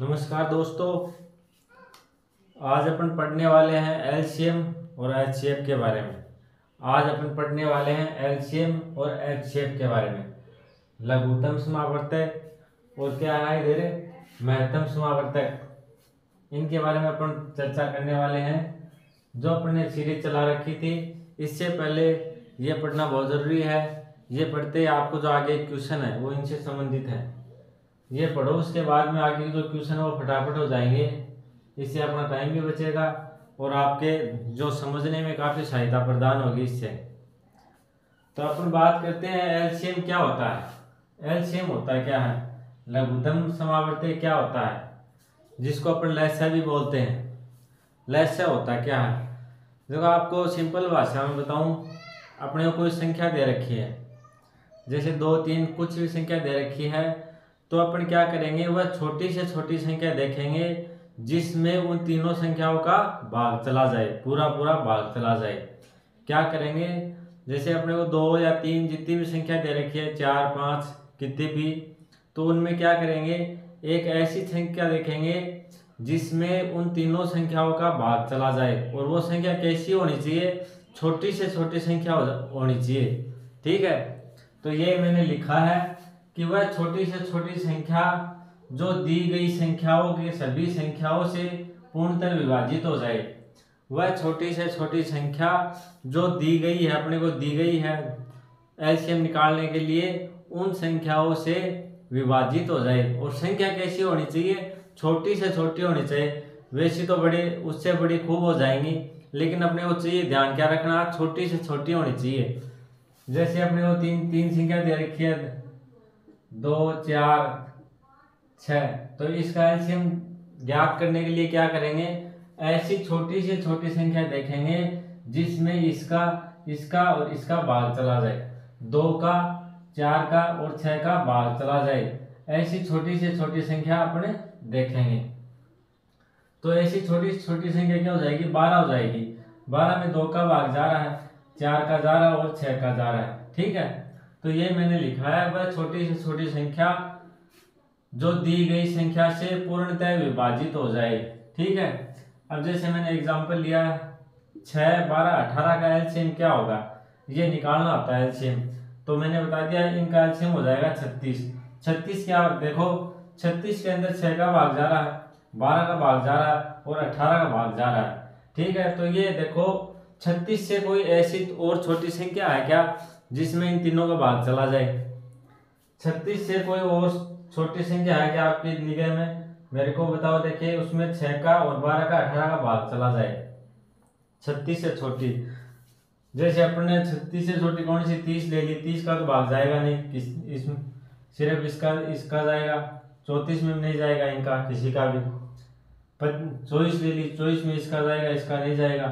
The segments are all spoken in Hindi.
नमस्कार दोस्तों। आज अपन पढ़ने वाले हैं एलसीएम और एचसीएफ के बारे में। आज अपन पढ़ने वाले हैं एलसीएम और एचसीएफ के बारे में। लघुतम समावर्तक और क्या है इधर महत्तम समावर्तक। इनके बारे में अपन चर्चा करने वाले हैं। जो अपन ने सीरीज़ चला रखी थी, इससे पहले ये पढ़ना बहुत ज़रूरी है। ये पढ़ते आपको जो आगे क्वेश्चन है, वो इनसे संबंधित है। ये पढ़ो, उसके बाद में आगे जो क्वेश्चन है वो फटाफट हो जाएँगे। इससे अपना टाइम भी बचेगा और आपके जो समझने में काफ़ी सहायता प्रदान होगी इससे। तो अपन बात करते हैं, एलसीएम क्या होता है? एलसीएम होता है क्या है? लघुतम समावर्ती क्या होता है? जिसको अपन लहसा भी बोलते हैं। लहसा होता है क्या है? देखो, आपको सिंपल भाषा में बताऊँ, अपने को कोई संख्या दे रखी है। जैसे दो, तीन, कुछ भी संख्या दे रखी है तो अपन क्या करेंगे, वह छोटी से छोटी संख्या देखेंगे, जिसमें उन तीनों संख्याओं का भाग चला जाए, पूरा पूरा भाग चला जाए। क्या करेंगे, जैसे अपने को दो या तीन जितनी भी संख्या दे रखी है, चार, पाँच, कितनी भी तो उनमें क्या करेंगे, एक ऐसी संख्या देखेंगे, जिसमें उन तीनों संख्याओं का भाग चला जाए। और वो संख्या कैसी होनी चाहिए, छोटी से छोटी संख्या होनी चाहिए। ठीक है? तो ये मैंने लिखा है। कि वह छोटी से छोटी संख्या, जो दी गई संख्याओं के सभी संख्याओं से पूर्णतः विभाजित हो जाए। वह छोटी से छोटी संख्या, जो दी गई है, अपने को दी गई है, एलसीएम निकालने के लिए, उन संख्याओं से विभाजित हो जाए। और संख्या कैसी होनी चाहिए? छोटी से छोटी होनी चाहिए। वैसी तो बड़ी, उससे बड़ी खूब हो जाएँगी, लेकिन अपने को चाहिए ध्यान क्या रखना? छोटी से छोटी होनी चाहिए। जैसे अपने को तीन तीन संख्या दे रखी है दो, चार छ तो इसका एल्शियम ज्ञात करने के लिए क्या करेंगे? ऐसी छोटी से छोटी संख्या देखेंगे जिसमें इसका इसका और इसका भाग चला जाए। दो का, चार का और छह का भाग चला जाए। ऐसी छोटी से छोटी संख्या अपने देखेंगे। तो ऐसी छोटी से छोटी संख्या क्या हो जाएगी? बारह हो जाएगी। बारह में दो का भाग जा रहा है, चार का जा रहा है और छह का जा रहा है। ठीक है? तो ये मैंने लिखा है, वह छोटी से छोटी संख्या, जो दी गई संख्या से पूर्णतः विभाजित हो जाए। ठीक है? अब जैसे मैंने एग्जांपल लिया छह बारह अठारह का एलसीएम क्या होगा? ये निकालना होता है एलसीएम तो मैंने बता दिया, इनका एलसीएम हो जाएगा छत्तीस। छत्तीस क्या, देखो, छत्तीस के अंदर छह का भाग जा रहा है, बारह का भाग जा रहा है और अठारह का भाग जा रहा है। ठीक है? तो ये देखो, छत्तीस से कोई ऐसी और छोटी संख्या है क्या? जिसमें इन तीनों का भाग चला जाए। छत्तीस से कोई और छोटी संख्या है क्या आपकी निगह में मेरे को बताओ, देखिए, उसमें छह का और बारह का, अठारह का भाग चला जाए। छत्तीस से छोटी। जैसे अपने छत्तीस से छोटी कौन सी? तीस ले ली, तीस का तो भाग जाएगा नहीं। किस इसमें सिर्फ़ इसका इसका जाएगा। चौतीस में नहीं जाएगा इनका किसी का भी। चौबीस ले ली, चौबीस में इसका जाएगा, इसका नहीं जाएगा।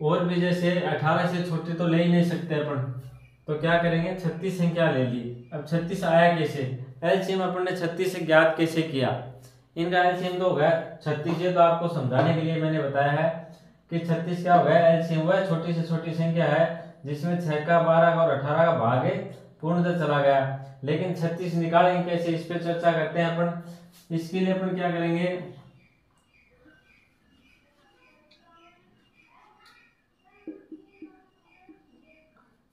और भी जैसे अठारह से छोटे तो ले ही नहीं सकते अपन। तो क्या करेंगे? छत्तीस संख्या ले ली। अब छत्तीस आया कैसे? एलसीएम अपन ने छत्तीस से ज्ञात कैसे किया? इनका एल एलसीएम तो हो गया छत्तीस ये तो आपको समझाने के लिए मैंने बताया है कि छत्तीस क्या होगा एलसीएम हुआ छोटी से छोटी संख्या है, जिसमें छह का बारह का और अठारह का भाग है, पूर्णतः चला गया। लेकिन छत्तीस निकालेंगे कैसे? इस पर चर्चा करते हैं अपन। इसके लिए अपन क्या करेंगे?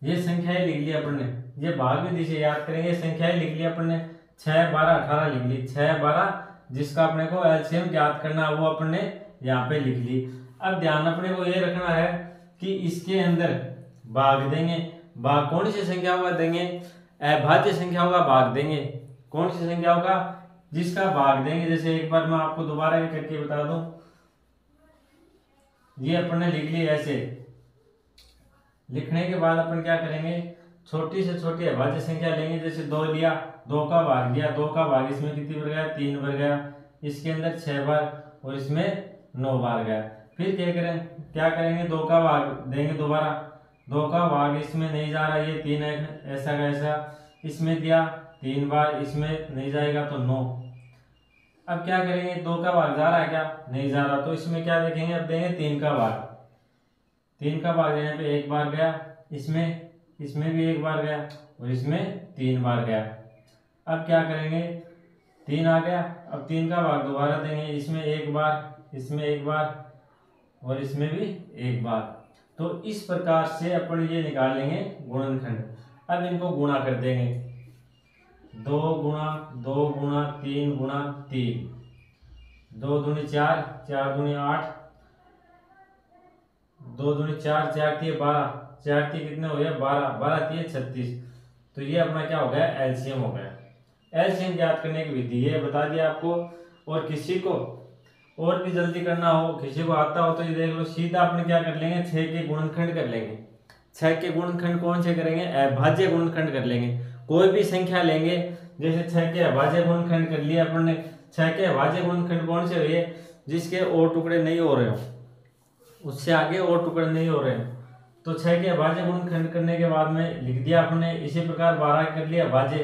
ये संख्याएँ लिख ली अपन। ने ये भाग भी दिशा याद करेंगे। संख्याएँ लिख ली अपन। ने छह, बारह, अठारह लिख ली। छह, बारह, जिसका अपने को एलसीएम याद करना वो अपन ने यहाँ पे लिख ली। अब ध्यान अपने को ये रखना है कि इसके अंदर भाग देंगे। भाग कौन सी संख्याओं का देंगे? अभाज्य संख्याओं का भाग देंगे। कौन सी संख्याओं का? जिसका भाग देंगे। जैसे एक बार मैं आपको दोबारा करके बता दूँ। ये अपन ने लिख ली ऐसे। लिखने के बाद अपन क्या करेंगे? छोटी से छोटी अभाज्य संख्या लेंगे, जैसे दो लिया, दो का भाग दिया दो का भाग इसमें कितनी बार गया? तीन बार गया। इसके अंदर छह बार और इसमें नौ बार गया। फिर क्या करें? क्या करेंगे? दो का भाग देंगे दोबारा। दो का भाग इसमें नहीं जा रहा, ये तीन है, ऐसा का ऐसा। इसमें दिया, तीन बार इसमें नहीं जाएगा तो नौ। अब क्या करेंगे? दो का भाग जा रहा है क्या? नहीं जा रहा तो इसमें क्या देखेंगे? अब देंगे तीन का भाग। तीन का भाग देने पे एक बार गया। इसमें इसमें भी एक बार गया और इसमें तीन बार गया। अब क्या करेंगे? तीन आ गया। अब तीन का भाग दोबारा देंगे। इसमें एक बार, इसमें एक बार और इसमें भी एक बार। तो इस प्रकार से अपन ये निकाल लेंगे गुणनखंड। अब इनको गुणा कर देंगे। दो गुणा दो गुणा तीन गुणा तीन। दो दूनी चार चार दूनी आठ दो दूनी चार चार तीय बारह। चार तीय कितने हो गए? बारह। बारह तीन, छत्तीस। तो ये अपना क्या हो गया? एलसीएम हो गया। एलसीएम ज्ञात करने की विधि ये बता दिया आपको। और किसी को और भी जल्दी करना हो, किसी को आता हो तो ये देख लो, सीधा अपने क्या कर लेंगे? छह के गुणनखंड कर लेंगे। छह के गुणनखंड कौन से करेंगे? अभाज्य गुणनखंड कर लेंगे। कोई भी संख्या लेंगे, जैसे छह के अभाज्य गुणनखंड कर लिया अपन। ने छह के अभाज्य गुणनखंड कौन से हुए जिसके और टुकड़े नहीं हो रहे हो। उससे आगे और टुकड़े नहीं हो रहे। तो छह के अभाज्य गुणनखंड करने के बाद में लिख दिया अपने इसी प्रकार बारह कर लिया अभाज्य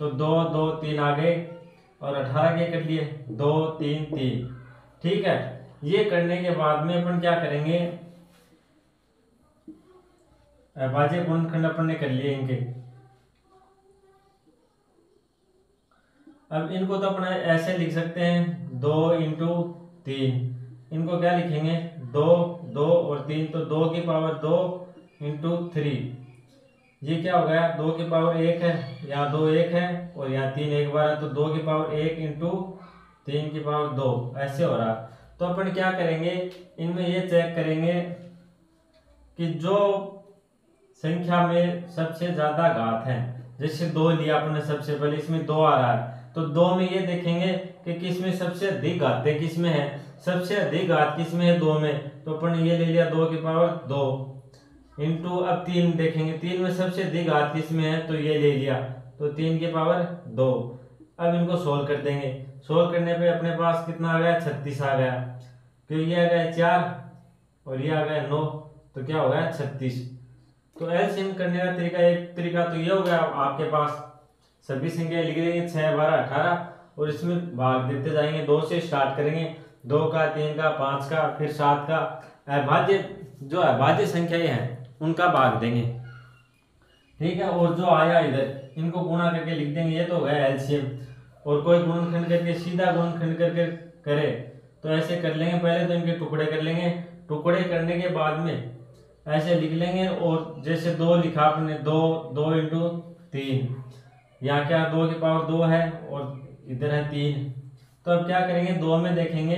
तो दो दो, तीन आ गए और अठारह के कर लिए। दो, तीन तीन। ठीक है, ये करने के बाद में अपन क्या करेंगे? अभाज्य गुणनखंड अपन ने कर लिए इनके। अब इनको तो अपना ऐसे लिख सकते हैं, दो इंटू तीन। इनको क्या लिखेंगे? दो दो और तीन तो दो की पावर दो इंटू थ्री ये क्या हो गया? दो की पावर एक है यहाँ दो एक है, और यहाँ तीन एक बार है तो दो की पावर एक इंटू तीन की पावर दो। ऐसे हो रहा। तो अपन क्या करेंगे? इनमें ये चेक करेंगे कि जो संख्या में सबसे ज़्यादा घात है, जैसे दो लिया अपने सबसे पहले, इसमें दो आ रहा है। तो दो में ये देखेंगे कि किसमें सबसे अधिक घात है किसमें है? सबसे अधिक घात किसमें है? दो में। तो अपन ये ले लिया दो की पावर दो। इंटू अब तीन देखेंगे। तीन में सबसे अधिक घात किसमें है? तो ये ले लिया। तो तीन की पावर दो। अब इनको सोल्व कर देंगे। सोल्व करने पे अपने पास कितना आ गया? छत्तीस आ गया। तो ये आ गया चार और ये आ गया नौ? तो क्या हो गया? छत्तीस। तो एलसीएम करने का तरीका, एक तरीका तो ये हो गया आपके पास। सभी संख्या लिख देंगे, छह, बारह, अठारह और इसमें भाग देते जाएँगे। दो से स्टार्ट करेंगे। दो का, तीन का, पाँच का, फिर सात का। अभाज्य, जो अभाज्य संख्याएँ हैं, उनका भाग देंगे। ठीक है? और जो आया इधर, इनको गुणा करके लिख देंगे। ये तो हो एलसीएम। और कोई गुणनखंड करके, सीधा गुणनखंड करके करे तो ऐसे कर लेंगे। पहले तो इनके टुकड़े कर लेंगे। टुकड़े करने के बाद में ऐसे लिख लेंगे। और जैसे दो लिखा आपने, दो दो इंटू तीन। यहाँ क्या दो की पावर दो है? और इधर है तीन। तो अब क्या करेंगे? दो में देखेंगे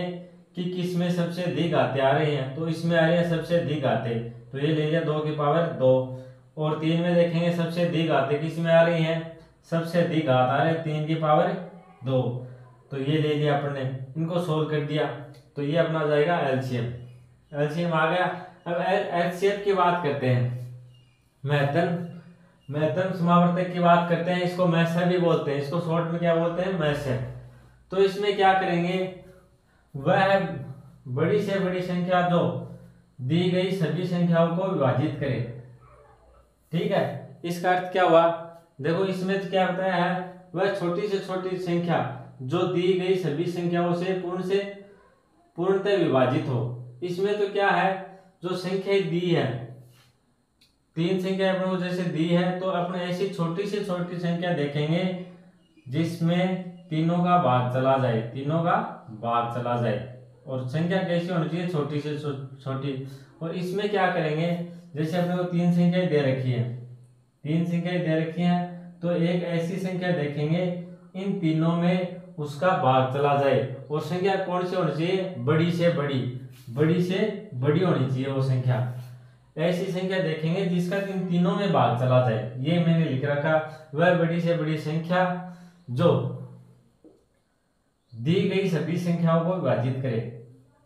कि किसमें सबसे अधिक आते आ रहे हैं। तो इसमें आ रहे हैं सबसे अधिक आते। तो ये ले लिया दो की पावर दो। और तीन में देखेंगे सबसे अधिक आते किसमें आ रही हैं? सबसे अधिक आते आ रहे तीन की पावर दो। तो ये ले लिया अपन। इनको सोल्व कर दिया। तो ये अपना जाएगा एलसीएम एलसीएम आ गया। अब एचसीएफ की बात करते हैं। मैथन। मैथन समावर्तक की बात करते हैं। इसको मैसे भी बोलते हैं। इसको शॉर्ट में क्या बोलते हैं? मैसे तो इसमें क्या करेंगे? वह बड़ी से बड़ी संख्या जो दी गई सभी संख्याओं को विभाजित करे। ठीक है? इसका अर्थ क्या हुआ? देखो, इसमें तो क्या बताया है? वह छोटी से छोटी संख्या, जो दी गई सभी संख्याओं से पूर्ण से पूर्णतः विभाजित हो। इसमें तो क्या है? जो संख्या दी है, तीन संख्या अपने जैसे दी है तो अपने ऐसी छोटी से छोटी संख्या देखेंगे, जिसमें तीनों का भाग चला जाए, तीनों का भाग चला जाए। और संख्या कैसी होनी चाहिए? छोटी से छोटी। और इसमें क्या करेंगे? जैसे अपने को तीन संख्याएँ दे रखी है। तीन संख्याएँ दे रखी हैं तो एक ऐसी संख्या देखेंगे, इन तीनों में उसका भाग चला जाए। और संख्या कौन सी होनी चाहिए? बड़ी से बड़ी। बड़ी से बड़ी होनी चाहिए वो संख्या। ऐसी संख्या देखेंगे जिसका इन तीनों में भाग चला जाए। ये मैंने लिख रखा, वह बड़ी से बड़ी संख्या जो दी गई सभी संख्याओं को विभाजित करे।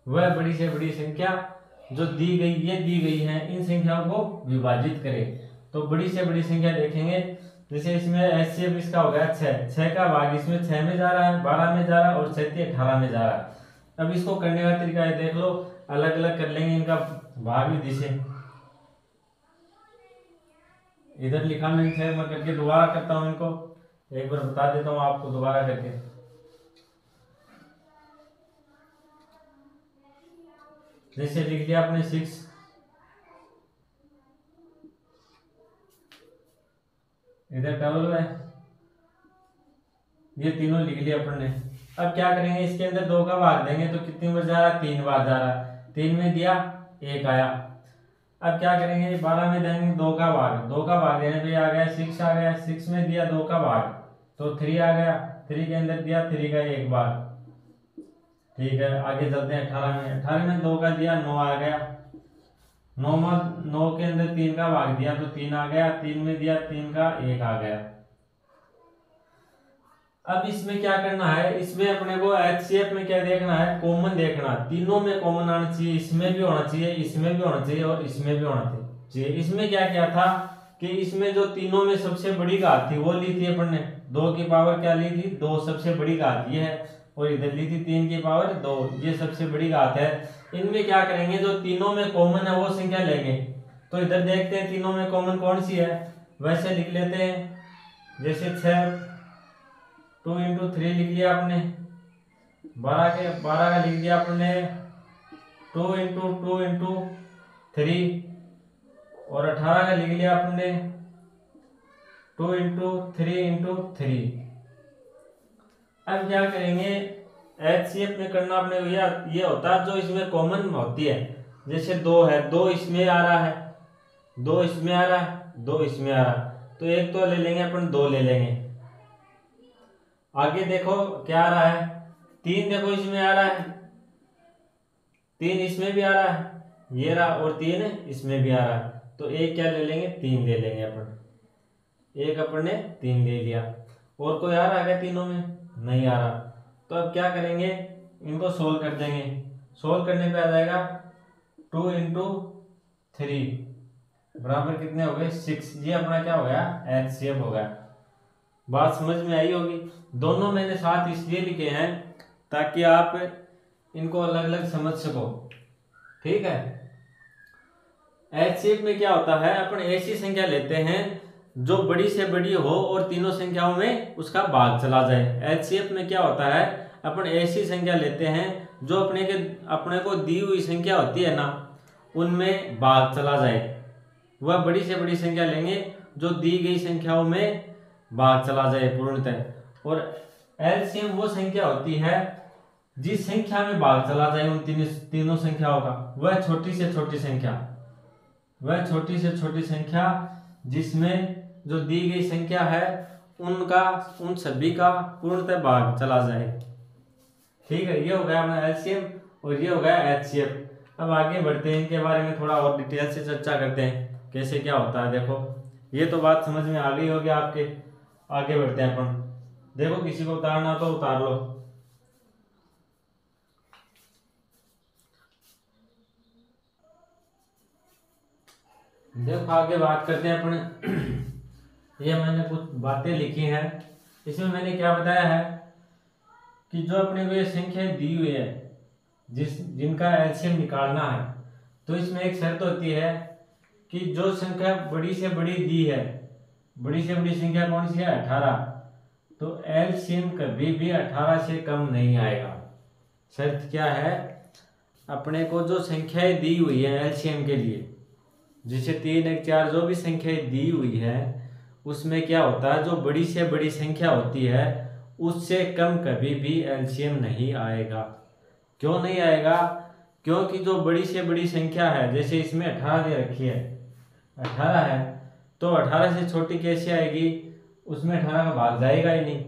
वह बड़ी से बड़ी संख्या जो दी गई, ये दी गई है, इन संख्याओं को विभाजित करे। तो बड़ी से बड़ी संख्या देखेंगे। जैसे इसमें एच सी एफ़ इसका हो गया छह। छह का भाग इसमें छह में जा रहा है, बारह में जा रहा है और छत्तीस अठारह में जा रहा है। अब इसको करने का तरीका है, देख लो अलग अलग कर लेंगे इनका भाग भी दिशे इधर लिखा मैंने छह, मैं करके दोबारा करता हूँ इनको। एक बार बता देता हूँ आपको दोबारा करके। जैसे लिख लिया आपने सिक्स इधर ट्वेल्व है ये तीनों लिख लिया अपन ने। अब क्या करेंगे? इसके अंदर दो का भाग देंगे तो कितनी बार जा रहा? तीन बार जा रहा। तीन में दिया, एक आया। अब क्या करेंगे? बारह में देंगे दो का भाग। दो का भाग देने पे आ गया सिक्स आ गया। सिक्स में दिया दो का भाग। तो थ्री आ गया। थ्री के अंदर दिया थ्री का एक बार ठीक है, आगे चलते हैं, अठारह में। अठारह में दो का दिया, नौ आ गया। नौ में नौ के अंदर तीन का भाग दिया तो तीन आ गया, तीन में दिया, तीन का एक आ गया। अब इसमें क्या करना है? इसमें अपने को एच में क्या देखना है? कॉमन देखना। तीनों में कॉमन आना चाहिए, इसमें भी होना चाहिए, इसमें भी होना चाहिए और इसमें भी होना चाहिए। इसमें क्या क्या था कि इसमें जो तीनों में सबसे बड़ी घात थी, वो ली थी अपन। ने दो की पावर क्या ली थी? दो सबसे बड़ी घात, ये है। और इधर ली थी तीन की पावर, दो। ये सबसे बड़ी घात है। इनमें क्या करेंगे? जो तीनों में कॉमन है, वो संख्या लेंगे। तो इधर देखते हैं, तीनों में कॉमन कौन सी है? वैसे लिख लेते हैं। जैसे छ टू इंटू थ्री लिख लिया आपने। बारह के, बारह का लिख दिया आपने। Two into two into three और अठारह का लिख लिया आपने। Two into three into three अब क्या करेंगे? एच सी एफ़ में करना अपने भैया ये होता है जो इसमें कॉमन होती है। जैसे दो है, दो इसमें आ रहा है, दो इसमें आ रहा है, दो इसमें आ रहा है। तो एक तो ले लेंगे, अपन दो ले लेंगे। आगे देखो क्या आ रहा है। तीन देखो इसमें आ रहा है। तीन इसमें भी आ रहा है, ये रहा और तीन इसमें भी आ रहा है। तो एक क्या ले लेंगे? तीन ले लेंगे अपन। एक अपन ने तीन ले लिया। और कोई आ रहा है तीनों में? नहीं आ रहा। तो अब क्या करेंगे? इनको सोल्व कर देंगे। सोल्व करने पे आ जाएगा टू इंटू थ्री बराबर कितने हो गए? सिक्स ये अपना क्या हो गया? एच सी एफ़ हो गया। बात समझ में आई होगी? दोनों मैंने साथ इसलिए लिखे हैं ताकि आप इनको अलग अलग समझ सको। ठीक है? एच सी एफ़ में क्या होता है? अपन ऐसी संख्या लेते हैं। जो बड़ी से बड़ी हो और तीनों संख्याओं में उसका भाग चला जाए। एच में क्या होता है? अपन ऐसी संख्या लेते हैं जो अपने के, अपने को दी हुई संख्या होती है ना, उनमें भाग चला जाए। वह बड़ी से बड़ी संख्या लेंगे जो दी गई संख्याओं में भाग चला जाए पूर्णतः। और एलसीएम वो संख्या होती है जिस संख्या में भाग चला जाए उन तीन, तीनों संख्याओं का। वह छोटी से छोटी संख्या, वह छोटी से छोटी संख्या जिसमें जो दी गई संख्या है, उनका, उन सभी का पूर्णतः भाग चला जाए। ठीक है, ये हो गया अपना एलसीएम और ये हो गया एचसीएफ अब आगे बढ़ते हैं, इनके बारे में थोड़ा और डिटेल से चर्चा करते हैं, कैसे क्या होता है, देखो। ये तो बात समझ में आ गई होगी आपके। आगे बढ़ते हैं अपन। देखो, किसी को उतारना तो उतार लो। देखो आगे बात करते हैं अपने। ये मैंने कुछ बातें लिखी हैं। इसमें मैंने क्या बताया है कि जो अपने को ये संख्या दी हुई है, जिस, जिनका एल्शियम निकालना है तो इसमें एक शर्त होती है कि जो संख्या बड़ी से बड़ी दी है, बड़ी से बड़ी संख्या कौन सी है? अठारह। तो एल्शियम कभी भी अठारह से कम नहीं आएगा। शर्त क्या है? अपने को जो संख्याएँ दी हुई है एल्शियम के लिए जैसे तीन एक चार जो भी संख्याएँ दी हुई है, उसमें क्या होता है? जो बड़ी से बड़ी संख्या होती है, उससे कम कभी भी एलसीएम नहीं आएगा। क्यों नहीं आएगा? क्योंकि जो बड़ी से बड़ी संख्या है, जैसे इसमें अठारह दे रखी है, अठारह है तो अठारह से छोटी कैसे आएगी? उसमें अठारह का भाग जाएगा ही नहीं।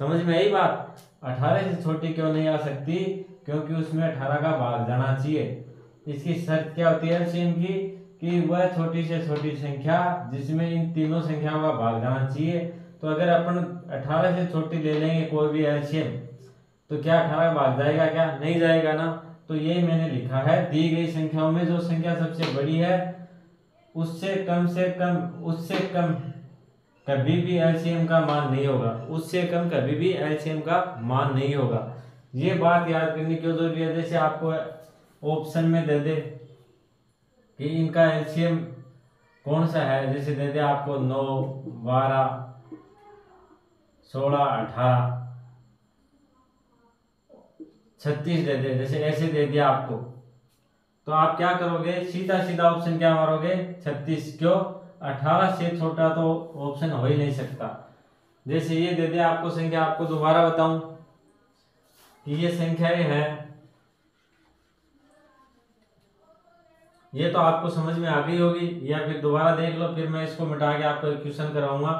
समझ में आई बात? अठारह से छोटी क्यों नहीं आ सकती? क्योंकि उसमें अठारह का भाग जाना चाहिए। इसकी शर्त क्या होती है एलसीएम की? कि वह छोटी से छोटी संख्या, जिसमें इन तीनों संख्याओं का भाग जाना चाहिए। तो अगर अपन 18 से छोटी ले लेंगे कोई भी एल्शियम तो क्या अठारह भाग जाएगा क्या? नहीं जाएगा ना। तो यही मैंने लिखा है, दी गई संख्याओं में जो संख्या सबसे बड़ी है, उससे कम से कम, उससे कम कभी भी एलसीएम का मान नहीं होगा। उससे कम कभी भी एलसीएम का मान नहीं होगा। ये बात याद करने की ज़रूरी है, जैसे आपको ऑप्शन में दे दे। कि इनका एल्शियम कौन सा है? जैसे दे दे आपको नौ, बारह, सोलह, अठारह, छत्तीस दे दे, जैसे ऐसे दे दिया आपको। तो आप क्या करोगे? सीधा सीधा ऑप्शन क्या मारोगे? छत्तीस क्यों? अठारह से छोटा तो ऑप्शन हो ही नहीं सकता। जैसे ये दे दे आपको संख्या, आपको दोबारा बताऊँ कि ये संख्याएँ हैं। ये तो आपको समझ में आ गई होगी, या फिर दोबारा देख लो, फिर मैं इसको मिटा के आपको क्वेश्चन कराऊँगा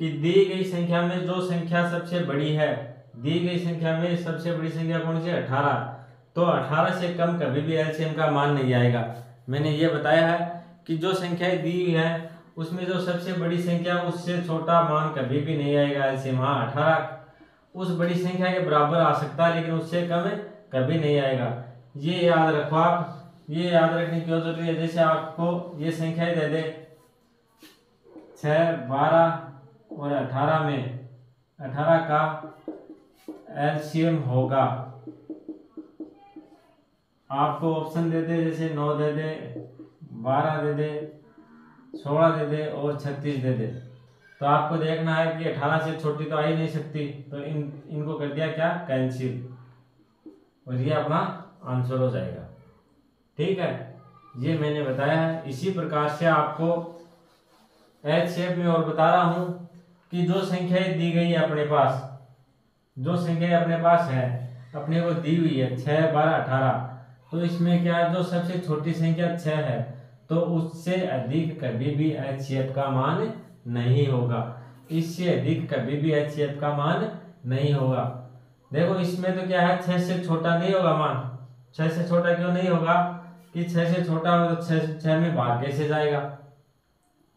कि दी गई संख्या में जो संख्या सबसे बड़ी है, दी गई संख्या में सबसे बड़ी संख्या कौन सी अठारह। तो अठारह से कम कभी भी एलसीएम का मान नहीं आएगा। मैंने ये बताया है कि जो संख्याएँ दी हुई है, उसमें जो सबसे बड़ी संख्या, उससे छोटा मान कभी भी नहीं आएगा एलसीएम। हाँ अठारह उस बड़ी संख्या के बराबर आ सकता है, लेकिन उससे कम कभी नहीं आएगा। ये याद रखो आप ये याद रखने की ज़रूरी है, जैसे आपको ये संख्या दे दे। छ बारह और अठारह में, अठारह का एलसीएम होगा। आपको ऑप्शन दे दे, जैसे नौ दे दे, बारह दे दे, सोलह दे दे और छत्तीस दे दे। तो आपको देखना है कि अठारह से छोटी तो आ ही नहीं सकती तो इन, इनको कर दिया क्या? कैंसिल और ये अपना आंसर हो जाएगा। ठीक है? ये मैंने बताया है। इसी प्रकार से आपको एच शेप में और बता रहा हूँ कि जो संख्याएँ दी गई है अपने पास। जो संख्या अपने पास है। अपने को दी हुई है छह, बारह, अठारह। तो इसमें क्या है? जो सबसे छोटी संख्या छह है तो उससे अधिक कभी भी एच शेप का मान नहीं होगा। इससे अधिक कभी भी एच शेप का मान नहीं होगा। देखो, इसमें तो क्या है? छह से छोटा नहीं होगा मान। छह से छोटा क्यों नहीं होगा? कि छह से छोटा हो तो छह छह में भाग कैसे जाएगा।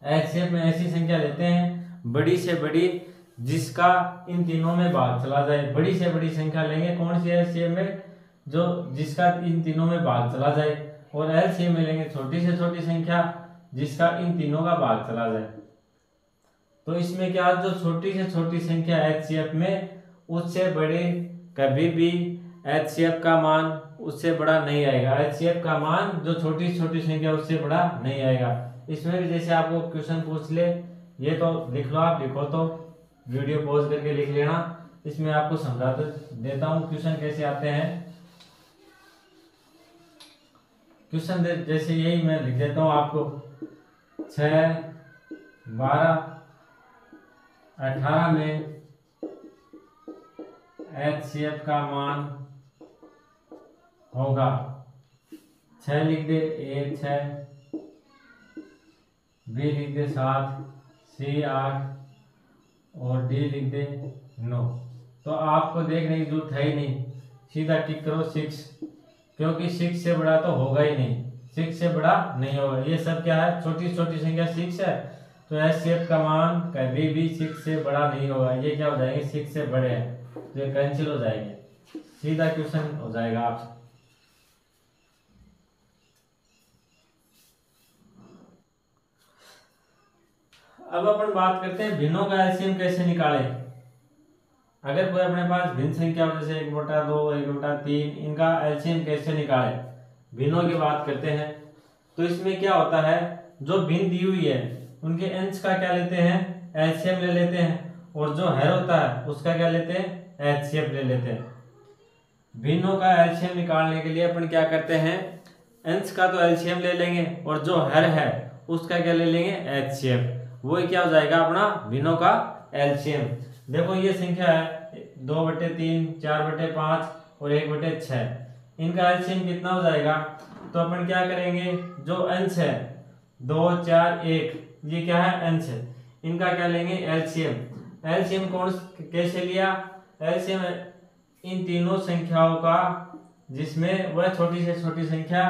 एचसीएफ में ऐसी संख्या लेते हैं, बड़ी से बड़ी, जिसका इन तीनों में भाग चला जाए। बड़ी से बड़ी संख्या लेंगे, कौन सी एच में? जो जिसका इन तीनों में भाग चला जाए। और एल में लेंगे, छोटी से छोटी संख्या, जिसका इन तीनों का भाग चला जाए। तो इसमें क्या, जो छोटी से छोटी संख्या एचसीएफ में, उससे बड़े कभी भी एचसीएफ का मान उससे बड़ा नहीं आएगा। एचसीएफ का मान जो छोटी छोटी संख्या उससे बड़ा नहीं आएगा। इसमें भी जैसे आपको क्वेश्चन पूछ ले, ये तो लिख लो आप, लिखो तो वीडियो पॉज करके लिख लेना। इसमें आपको समझा देता हूँ क्वेश्चन कैसे आते हैं। क्वेश्चन जैसे यही मैं लिख देता हूँ आपको। छ, बारह, अठारह में एचसीएफ का मान होगा। छ लिख दे ए छ बी लिख दे, सात। सी, आठ। और डी लिख दे, नौ। तो आपको देखने की ज़रूरत है ही नहीं। सीधा टिक करो, सिक्स। क्योंकि सिक्स से बड़ा तो होगा ही नहीं। सिक्स से बड़ा नहीं होगा। ये सब क्या है? छोटी छोटी संख्या सिक्स है। तो एस सेप का मान कभी भी सिक्स से बड़ा नहीं होगा। ये क्या हो जाएँगे? सिक्स से बड़े हैं। तो ये कैंसिल हो जाएँगे। सीधा क्वेश्चन हो जाएगा आपसे। अब अपन बात करते हैं भिन्नों का एलसीएम कैसे निकालें? अगर कोई अपने पास भिन्न संख्या जैसे एक बटा दो, एक बटा तीन, इनका एलसीएम कैसे निकाले? भिन्नों की बात करते हैं। तो इसमें क्या होता है? जो भिन्न दी हुई है, उनके अंश का क्या लेते हैं? एलसीएम ले लेते हैं। और जो हर होता है, उसका क्या लेते हैं? एचसीएफ ले लेते हैं। भिन्नों का एलसीएम निकालने के लिए अपन क्या करते हैं? अंश का तो एलसीएम ले लेंगे, और जो हर है, उसका क्या ले लेंगे? एचसीएफ वो क्या हो जाएगा अपना? भिन्नों का एलसीएम देखो ये संख्या है, दो बटे तीन, चार बटे पाँच और एक बटे छ इनका एलसीएम कितना हो जाएगा? तो अपन क्या करेंगे? जो अंश है, दो, चार, एक, ये क्या है? अंश है। इनका क्या लेंगे? एलसीएम एलसीएम कौन कैसे लिया? एलसीएम इन तीनों संख्याओं का, जिसमें वह छोटी से छोटी संख्या,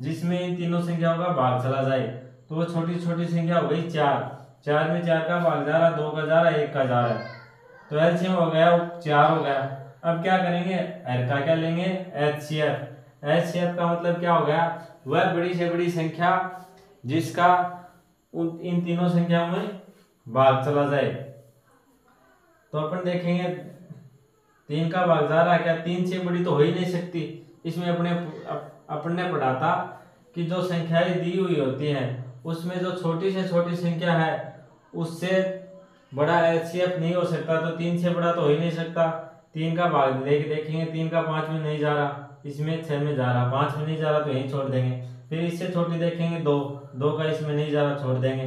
जिसमें इन तीनों संख्याओं का भाग चला जाए। तो वो छोटी छोटी संख्या हो गई चार। चार में चार का भाग जा रहा, दो का जा रहा, एक का जा रहा। है तो एलसीएम हो गया चार हो गया। अब क्या करेंगे? एर का क्या लेंगे? H C F H C F का मतलब क्या हो गया? वह बड़ी से बड़ी संख्या जिसका इन तीनों संख्याओं में भाग चला जाए। तो अपन देखेंगे, तीन का भाग जा रहा क्या? तीन से बड़ी तो हो ही नहीं सकती। इसमें अपने अपन ने पढ़ा था कि जो संख्याएँ दी हुई होती हैं, उसमें जो छोटी से छोटी संख्या है उससे बड़ा एचसीएफ नहीं हो सकता तो तीन से बड़ा तो हो ही नहीं सकता। तीन का भाग लेके देखेंगे, तीन का पाँच में नहीं जा रहा, इसमें छः में जा रहा, पाँच में नहीं जा रहा तो यहीं छोड़ देंगे। फिर इससे छोटी देखेंगे दो दो का इसमें नहीं जा रहा, छोड़ देंगे।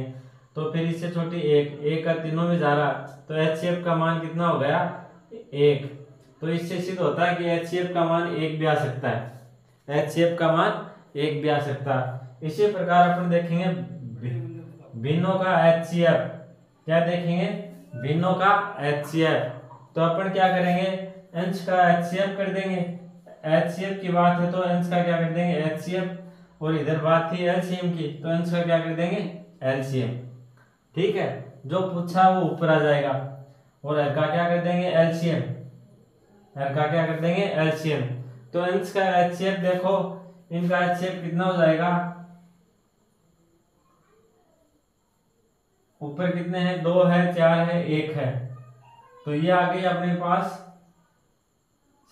तो फिर इससे छोटी एक एक का तीनों में जा रहा तो एच सी एफ़ का मान कितना हो गया? एक। तो इससे सिद्ध होता है कि एच सी एफ़ का मान एक भी आ सकता है। एच सी एफ़ का मान एक भी आ सकता है। इसी प्रकार अपन देखेंगे भिन्नों का एच सी एफ़ क्या देखेंगे? भिन्नों का एच सी एफ़ तो अपन क्या करेंगे? का एच सी एफ़ कर देंगे। एच सी एफ़ की बात है तो अंश का क्या कर देंगे? एच सी एफ़ और इधर बात थी एल सी एम की तो अंश का क्या कर देंगे? एल सी एम ठीक है? जो पूछा वो ऊपर आ जाएगा। और एल का क्या कर देंगे? एल सी एम एल का क्या कर देंगे? एल सी एम तो का एच सी एफ़ देखो। इनका एच सी एफ़ कितना हो जाएगा? ऊपर कितने हैं? दो है, चार है, एक है। तो ये आ गई अपने पास।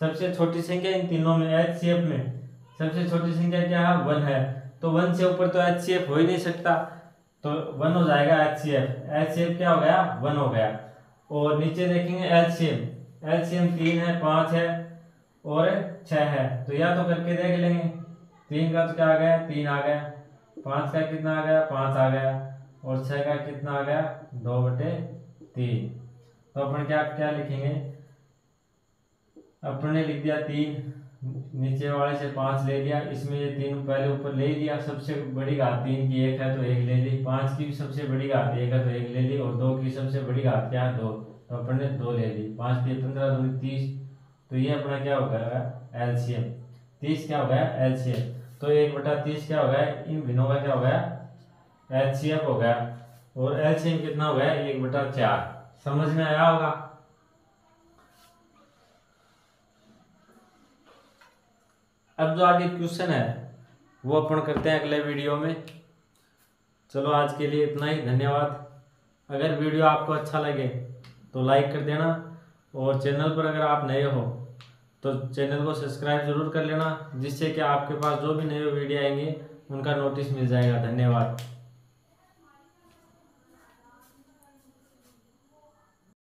सबसे छोटी संख्या इन तीनों में एच सी एफ़ में। सबसे छोटी संख्या क्या है? वन है। तो वन से ऊपर तो एच सी एफ़ हो ही नहीं सकता। तो वन हो जाएगा H C F H C F क्या हो गया? वन हो गया। और नीचे देखेंगे L C M L C M तीन है, पाँच है और छः है। तो या तो करके देख लेंगे। तीन का तो क्या आ गया? तीन आ गया। पाँच का कितना आ गया? पाँच आ गया। और छः का कितना आ गया? दो बटे तीन। तो अपन क्या क्या लिखेंगे? अपन ने लिख दिया तीन, नीचे वाले से पाँच ले लिया, इसमें ये तीन पहले ऊपर ले लिया, सबसे बड़ी घात तीन की एक है तो एक ले ली, पाँच की भी सबसे बड़ी घात एक है तो एक ले ली, और दो की सबसे बड़ी घात क्या? है दो। तो अपन ने दो ले ली, पाँच तीन पंद्रह दो तीस तो ये अपना क्या हो गया? एल सी एम तीस क्या हो गया? एल सी एम तो एक बटा तीस क्या हो गया? इन भिन्नों का क्या हो गया? एफ़ हो गया। और एल सी एम कितना हो गया? एक बटा चार। समझ में आया होगा? अब जो आगे क्वेश्चन है, वो अपन करते हैं अगले वीडियो में। चलो, आज के लिए इतना ही। धन्यवाद। अगर वीडियो आपको अच्छा लगे तो लाइक कर देना। और चैनल पर अगर आप नए हो तो चैनल को सब्सक्राइब ज़रूर कर लेना, जिससे कि आपके पास जो भी नए वीडियो आएँगे, उनका नोटिस मिल जाएगा। धन्यवाद।